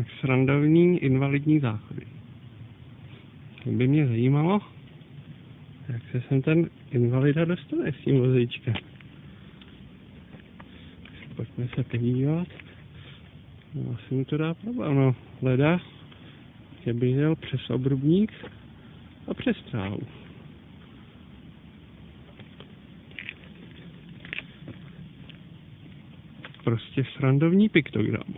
Tak srandovní invalidní záchody. To by mě zajímalo, jak se sem ten invalida dostane s tím vozíčkem. Pojďme se podívat. No, asi mu to dá problém. No, leda, že by jel přes obrubník a přes trávu. Prostě srandovní piktogram.